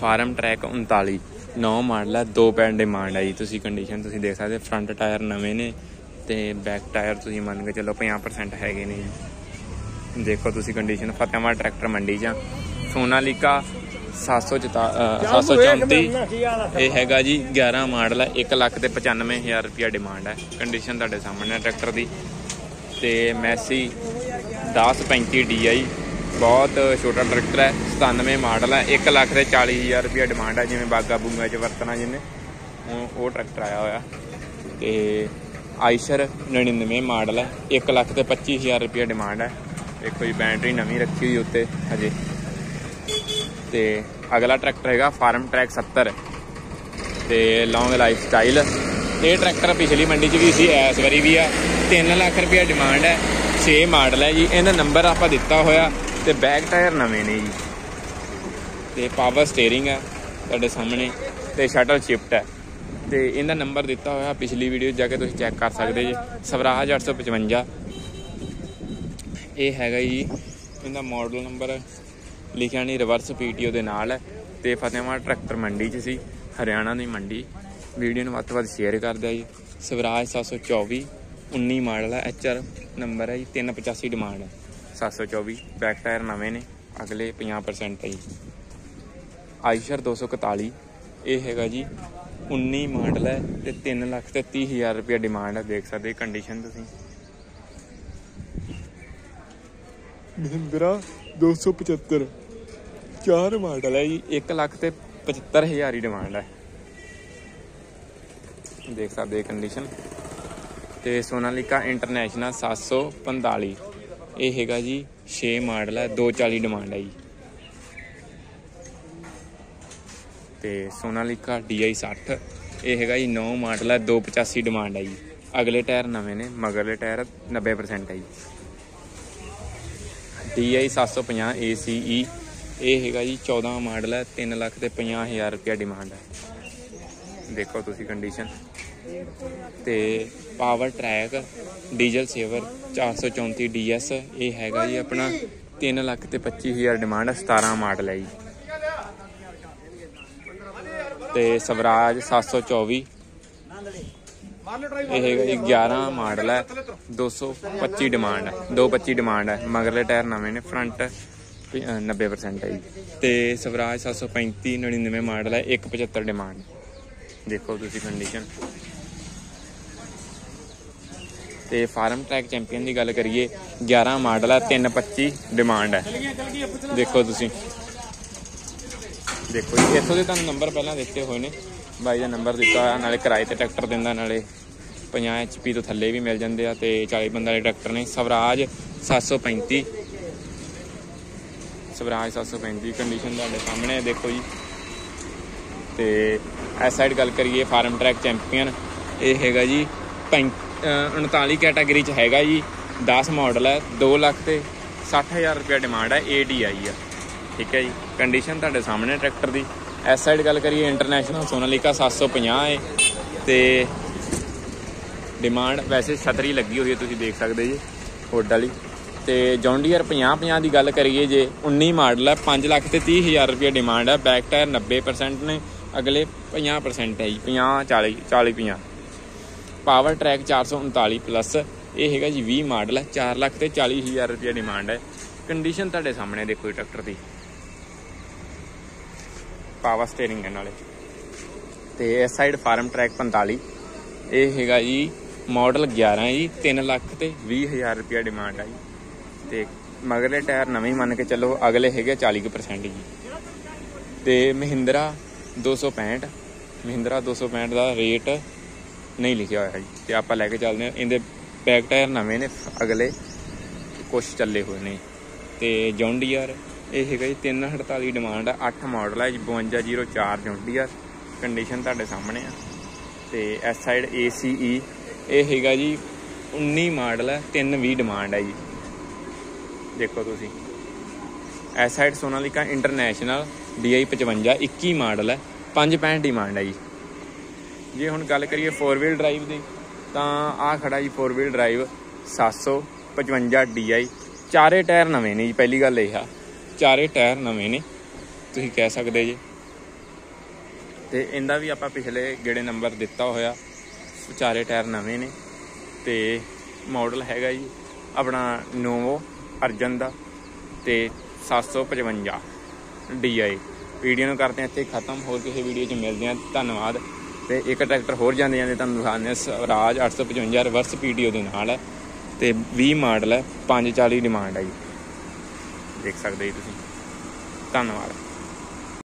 Farm track 39 ਨੌ model ਹੈ ਦੋ ਪੈਣ ਡਿਮਾਂਡ ਹੈ ਜੀ। ਤੁਸੀਂ ਕੰਡੀਸ਼ਨ ਤੁਸੀਂ ਦੇਖ ਸਕਦੇ ਫਰੰਟ ਟਾਇਰ ਨਵੇਂ ਨੇ ਤੇ ਬੈਕ ਟਾਇਰ ਤੁਸੀਂ ਮੰਨ ਕੇ ਚੱਲੋ 50% ਹੈਗੇ ਨੇ ਜੀ। ਦੇਖੋ ਤੁਸੀਂ ਕੰਡੀਸ਼ਨ ਫਤਿਆਬਾਦ ਟਰੈਕਟਰ ਮੰਡੀ ਜਾਂ ਸੋਨਾਲੀਕਾ 734 ਇਹ ਹੈਗਾ ਜੀ 11 ਮਾਡਲ ਹੈ 1 ਲੱਖ ਤੇ 95000 ਰੁਪਿਆ ਡਿਮਾਂਡ ਹੈ ਕੰਡੀਸ਼ਨ ਤੁਹਾਡੇ ਸਾਹਮਣੇ ਹੈ ਟਰੈਕਟਰ ਦੀ। ਤੇ ਮੈਸੀ 1035 DI ਬਹੁਤ ਛੋਟਾ ਟਰੈਕਟਰ ਹੈ 97 ਮਾਡਲ ਹੈ 1 ਲੱਖ ਤੇ 40000 ਰੁਪਿਆ ਡਿਮਾਂਡ ਹੈ, ਜਿਵੇਂ ਬਾਗਾ ਬੂੰਗਾ ਚ ਵਰਤਣਾ ਜਿਹਨੇ। ਉਹ ਉਹ ਟਰੈਕਟਰ ਆਇਆ ਹੋਇਆ। ਤੇ ਆਈਸ਼ਰ 99 ਮਾਡਲ ਹੈ 1 ਲੱਖ ਤੇ 25000 ਰੁਪਿਆ ਡਿਮਾਂਡ ਹੈ। ਦੇਖੋ ਜੀ, ਬੈਟਰੀ ਨਵੀਂ ਰੱਖੀ ਹੋਈ ਉੱਤੇ, ਹਜੇ। ਤੇ ਅਗਲਾ ਟਰੈਕਟਰ ਹੈਗਾ ਫਾਰਮ ਟਰੈਕ 70 ਤੇ ਲੌਂਗ ਲਾਈਫ ਸਟਾਈਲ ਇਹ ਟਰੈਕਟਰ ਪਿਛਲੀ ਮੰਡੀ 'ਚ ਵੀ ਸੀ, ਇਸ ਵਾਰੀ ਵੀ ਆ। 3 ਲੱਖ ਰੁਪਏ ਡਿਮਾਂਡ ਹੈ 6 ਮਾਡਲ ਹੈ ਜੀ। ਇਹਦਾ ਨੰਬਰ ਆਪਾਂ ਦਿੱਤਾ ਹੋਇਆ ਤੇ ਬੈਕ ਟਾਇਰ ਨਵੇਂ ਨੇ ਜੀ। ਤੇ ਪਾਵਰ ਸਟੀਅਰਿੰਗ ਹੈ ਤੁਹਾਡੇ ਸਾਹਮਣੇ ਤੇ ਸ਼ਟਲ ਸ਼ਿਫਟ ਹੈ ਤੇ ਇਹਦਾ ਨੰਬਰ ਦਿੱਤਾ ਹੋਇਆ ਪਿਛਲੀ ਵੀਡੀਓ ਜਾ ਕੇ ਤੁਸੀਂ ਚੈੱਕ ਕਰ ਸਕਦੇ ਜੀ। ਸਵਰਾਜ 855 ਇਹ ਹੈਗਾ ਜੀ, ਇਹਦਾ ਮਾਡਲ ਨੰਬਰ ਲਿਖਿਆ ਨਹੀਂ ਰਿਵਰਸ ਪੀਟੀਓ ਦੇ ਨਾਲ ਹੈ। ਤੇ ਫਤਿਹਵਾਦ ਟਰੈਕਟਰ ਮੰਡੀ 'ਚ ਸੀ, ਹਰਿਆਣਾ ਦੀ ਮੰਡੀ। ਵੀਡੀਓ ਨੂੰ ਵੱਧ ਤੋਂ ਵੱਧ ਸ਼ੇਅਰ ਕਰ ਦਿਓ ਜੀ। ਸਵਰਾਜ 724 19 ਮਾਡਲ ਹੈ ਐਚਆਰ ਨੰਬਰ ਹੈ ਜੀ 385 ਡਿਮਾਂਡ ਹੈ। 724 ਬੈਕ ਟਾਇਰ ਨਵੇਂ ਨੇ ਅਗਲੇ 50% ਹੈ ਜੀ। ਆਈਸ਼ਰ 241 ਇਹ ਹੈਗਾ ਜੀ 19 ਮਾਡਲ ਹੈ ਤੇ 3 ਲੱਖ ਤੇ 30 ਹਜ਼ਾਰ ਰੁਪਏ ਡਿਮਾਂਡ ਹੈ ਦੇਖ ਸਕਦੇ ਕੰਡੀਸ਼ਨ ਤੁਸੀਂ। ਮਹਿੰਦਰਾ 275 ਚਾਰ ਮਾਡਲ ਹੈ ਜੀ। 1 ਲੱਖ ਤੇ 75000 ਹੀ ਡਿਮਾਂਡ ਹੈ ਦੇਖ ਸਕਦੇ ਕੰਡੀਸ਼ਨ ਤੇ ਸੋਨਾਲੀਕਾ ਇੰਟਰਨੈਸ਼ਨਲ 745 ਇਹ ਹੈਗਾ ਜੀ 6 ਮਾਡਲ ਹੈ 240 ਡਿਮਾਂਡ ਹੈ ਜੀ। ਤੇ ਸੋਨਾਲੀਕਾ DI 60 ਇਹ ਹੈਗਾ ਜੀ 9 ਮਾਡਲ ਹੈ 285 ਡਿਮਾਂਡ ਹੈ ਜੀ। ਅਗਲੇ ਟਾਇਰ ਨਵੇਂ ਨੇ ਮਗਰਲੇ ਟਾਇਰ 90% ਹੈ ਜੀ। DI 750 ACE ਇਹ ਹੈਗਾ ਜੀ 14 ਮਾਡਲ ਹੈ 3 ਲੱਖ ਤੇ 50000 ਰੁਪਏ ਡਿਮਾਂਡ ਹੈ ਦੇਖੋ ਤੁਸੀਂ ਕੰਡੀਸ਼ਨ ਤੇ power track diesel saver 434 DS, ਇਹ ਹੈਗਾ ਜੀ ਆਪਣਾ 3 ਲੱਖ ਤੇ 25000 ਡਿਮਾਂਡ ਹੈ 17 ਮਾਡਲ ਹੈ ਜੀ। ਤੇ ਸਵਰਾਜ 724 ਇਹ ਹੈਗਾ ਜੀ 11 ਮਾਡਲ ਹੈ 225 ਡਿਮਾਂਡ ਹੈ 225 ਡਿਮਾਂਡ ਹੈ, ਮਗਰਲੇ ਟਾਇਰ ਨਵੇਂ ਨੇ ਫਰੰਟ 90% ਹੈ ਜੀ। ਤੇ ਸਵਰਾਜ 735 99 ਮਾਡਲ ਹੈ 175 ਡਿਮਾਂਡ ਦੇਖੋ ਤੁਸੀਂ ਕੰਡੀਸ਼ਨ ਤੇ ਫਾਰਮ ਟਰੈਕ ਚੈਂਪੀਅਨ ਦੀ ਗੱਲ ਕਰੀਏ 11 ਮਾਡਲ ਹੈ 325 ਡਿਮਾਂਡ ਹੈ। ਦੇਖੋ ਤੁਸੀਂ। ਦੇਖੋ ਜੀ, ਇੱਥੋਂ ਦੇ ਤੁਹਾਨੂੰ ਨੰਬਰ ਪਹਿਲਾਂ ਦਿੱਤੇ ਹੋਏ ਨੇ। ਬਾਈ ਦਾ ਨੰਬਰ ਦਿੱਤਾ ਹੋਇਆ ਨਾਲੇ ਕਿਰਾਏ ਤੇ ਟਰੈਕਟਰ ਦਿੰਦਾ, ਨਾਲੇ 50 HP ਤੋਂ ਥੱਲੇ ਵੀ ਮਿਲ ਜਾਂਦੇ ਆ ਤੇ 40 ਬੰਦਾ ਦੇ ਟਰੈਕਟਰ ਨੇ। ਸਵਰਾਜ 735 ਸਵਰਾਜ 735 ਕੰਡੀਸ਼ਨ ਤੁਹਾਡੇ ਸਾਹਮਣੇ ਹੈ, ਦੇਖੋ ਜੀ। ਤੇ ਇਸ ਸਾਈਡ ਗੱਲ ਕਰੀਏ, ਫਾਰਮ ਟਰੈਕ ਚੈਂਪੀਅਨ। ਇਹ ਹੈਗਾ ਜੀ 39 ਕੈਟਾਗਰੀ ਚ ਹੈਗਾ ਜੀ 10 ਮਾਡਲ ਹੈ 2 ਲੱਖ ਤੇ 60000 ਰੁਪਏ ਡਿਮਾਂਡ ਹੈ ADI ਆ। ਠੀਕ ਹੈ ਜੀ ਕੰਡੀਸ਼ਨ ਤੁਹਾਡੇ ਸਾਹਮਣੇ ਟਰੈਕਟਰ ਦੀ। ਇਸ ਸਾਈਡ ਗੱਲ ਕਰੀਏ ਇੰਟਰਨੈਸ਼ਨਲ ਸੋਨਾਲੀਕਾ 750 ਹੈ ਤੇ ਡਿਮਾਂਡ ਵੈਸੇ ਛਤਰੀ ਲੱਗੀ ਹੋਈ ਹੈ, ਤੁਸੀਂ ਦੇਖ ਸਕਦੇ ਜੀ ਹੁੱਡ ਵਾਲੀ। ਤੇ ਜੌਂਡੀਅਰ 50 50 ਦੀ ਗੱਲ ਕਰੀਏ ਜੇ 19 ਮਾਡਲ ਹੈ 5 ਲੱਖ ਤੇ 30000 ਰੁਪਏ ਡਿਮਾਂਡ ਹੈ ਬੈਕ ਟਾਇਰ 90% ਨੇ, ਅਗਲੇ 50% ਹੈ ਜੀ 50 40 40 50 ਪਾਵਰ ਟਰੈਕ 439 ਪਲੱਸ ਇਹ ਹੈਗਾ ਜੀ 20 ਮਾਡਲ ਹੈ 4 ਲੱਖ ਤੇ 40000 ਰੁਪਏ ਡਿਮਾਂਡ ਹੈ। ਕੰਡੀਸ਼ਨ ਤੁਹਾਡੇ ਸਾਹਮਣੇ ਦੇਖੋ ਟਰੈਕਟਰ ਦੀ। ਪਾਵਰ ਸਟੀਅਰਿੰਗ ਹੈ ਨਾਲੇ। ਤੇ ਇਸ ਸਾਈਡ ਫਾਰਮ ਟਰੈਕ 45 ਇਹ ਹੈਗਾ ਜੀ ਮਾਡਲ 11 ਜੀ 3 ਲੱਖ ਤੇ 20000 ਰੁਪਏ ਡਿਮਾਂਡ ਹੈ ਜੀ। ਤੇ ਮਗਰਲੇ ਟਾਇਰ ਨਵੇਂ ਮੰਨ ਕੇ ਚੱਲੋ, ਅਗਲੇ ਹੈਗੇ 40% ਜੀ। ਤੇ ਮਹਿੰਦਰਾ 265 ਮਹਿੰਦਰਾ 265 ਦਾ ਰੇਟ ਨਹੀਂ ਲਿਖਿਆ ਹੋਇਆ ਜੀ। ਤੇ ਆਪਾਂ ਲੈ ਕੇ ਚੱਲਦੇ ਹਾਂ। ਇਹਦੇ ਬੈਕ ਟਾਇਰ ਨਵੇਂ ਨੇ, ਅਗਲੇ ਕੁਝ ਚੱਲੇ ਹੋਏ ਨੇ। ਤੇ ਜੌਂਡੀਅਰ ਇਹ ਹੈਗਾ ਜੀ 348 ਡਿਮਾਂਡ ਆ 8 ਮਾਡਲ ਹੈ 5204 ਜੌਂਡੀਅਰ ਕੰਡੀਸ਼ਨ ਤੁਹਾਡੇ ਸਾਹਮਣੇ ਆ। ਤੇ ਇਸ ਸਾਈਡ ACE ਇਹ ਹੈਗਾ ਜੀ 19 ਮਾਡਲ ਹੈ 320 ਡਿਮਾਂਡ ਹੈ ਜੀ। ਦੇਖੋ ਤੁਸੀਂ। ਇਸ side Sonalika international DI 55 21 model ਹੈ 565 ਡਿਮਾਂਡ ਹੈ ਜੀ। ਜੇ ਹੁਣ ਗੱਲ ਕਰੀਏ 4 ਵੀਲ ਡਰਾਈਵ ਦੀ, ਤਾਂ ਆ ਖੜਾ ਜੀ 4 ਵੀਲ ਡਰਾਈਵ 755 DI ਚਾਰੇ ਟਾਇਰ ਨਵੇਂ ਨੇ ਜੀ, ਪਹਿਲੀ ਗੱਲ ਇਹ ਆ। ਚਾਰੇ ਟਾਇਰ ਨਵੇਂ ਨੇ, ਤੁਸੀਂ ਕਹਿ ਸਕਦੇ ਜੀ। ਤੇ ਇਹਦਾ ਵੀ ਆਪਾਂ ਪਿਛਲੇ ਗੇੜੇ ਨੰਬਰ ਦਿੱਤਾ ਹੋਇਆ, ਚਾਰੇ ਟਾਇਰ ਨਵੇਂ ਨੇ। ਤੇ ਮਾਡਲ ਹੈਗਾ ਜੀ, ਆਪਣਾ ਨੋਵੋ ਅਰਜਨ ਦਾ, ਤੇ 755 DI ਵੀਡੀਓ ਨੂੰ ਕਰਦੇ ਹਾਂ ਇੱਥੇ ਖਤਮ, ਹੋਰ ਕਿਸੇ ਵੀਡੀਓ 'ਚ ਮਿਲਦੇ ਹਾਂ। ਧੰਨਵਾਦ। ਤੇ ਇੱਕ ਟਰੈਕਟਰ ਹੋਰ ਜਾਂਦੇ ਜਾਂਦੇ ਤੁਹਾਨੂੰ ਦਿਖਾਉਂਦੇ ਹਾਂ ਸਵਰਾਜ 855 ਰਿਵਰਸ ਪੀਡੀਓ ਦੇ ਨਾਲ ਹੈ ਤੇ 20 ਮਾਡਲ ਹੈ 540 ਡਿਮਾਂਡ ਹੈ ਜੀ। ਦੇਖ ਸਕਦੇ ਜੀ ਤੁਸੀਂ। ਧੰਨਵਾਦ।